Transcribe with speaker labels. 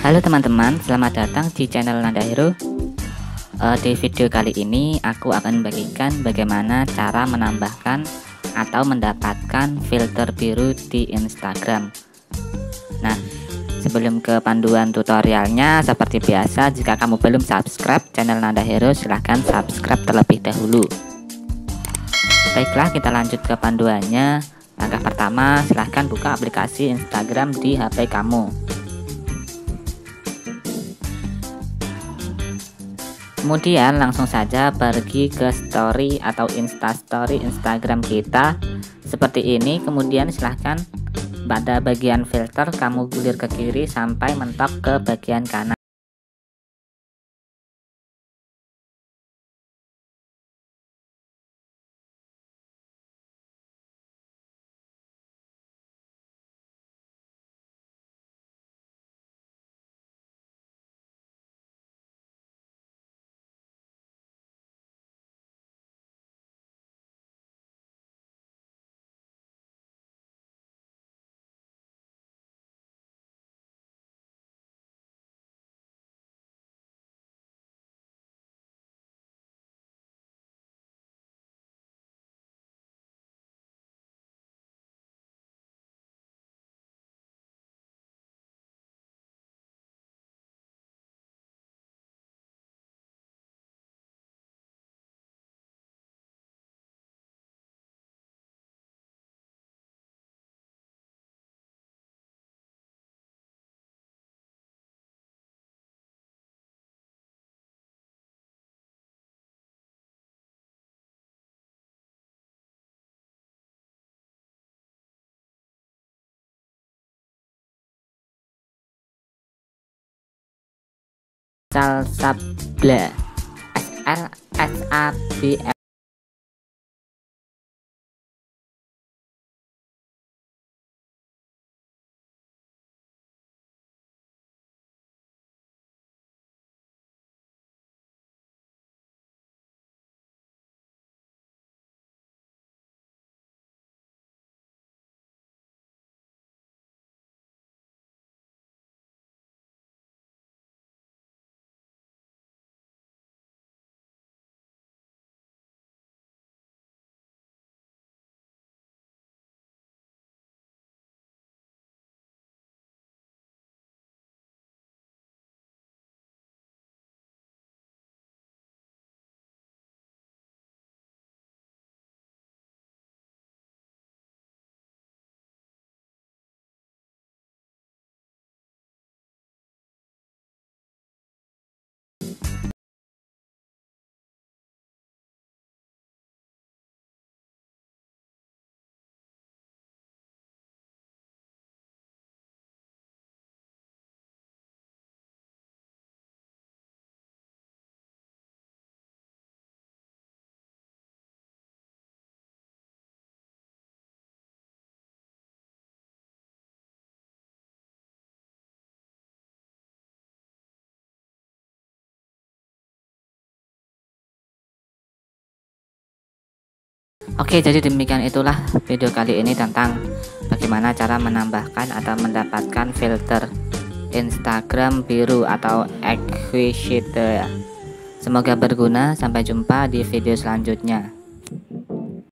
Speaker 1: Halo teman-teman, selamat datang di channel Nanda Hero. Uh, di video kali ini aku akan membagikan bagaimana cara menambahkan atau mendapatkan filter biru di Instagram. Nah, sebelum ke panduan tutorialnya, seperti biasa, jika kamu belum subscribe channel Nanda Hero, silahkan subscribe terlebih dahulu. Baiklah, kita lanjut ke panduannya. Langkah pertama, silahkan buka aplikasi Instagram di HP kamu. Kemudian langsung saja pergi ke story atau insta story Instagram kita seperti ini. Kemudian silahkan pada bagian filter kamu gulir ke kiri sampai mentok ke bagian kanan. Salsabla. S L S A B Oke jadi demikian itulah video kali ini tentang bagaimana cara menambahkan atau mendapatkan filter Instagram biru atau exquisite semoga berguna sampai jumpa di video selanjutnya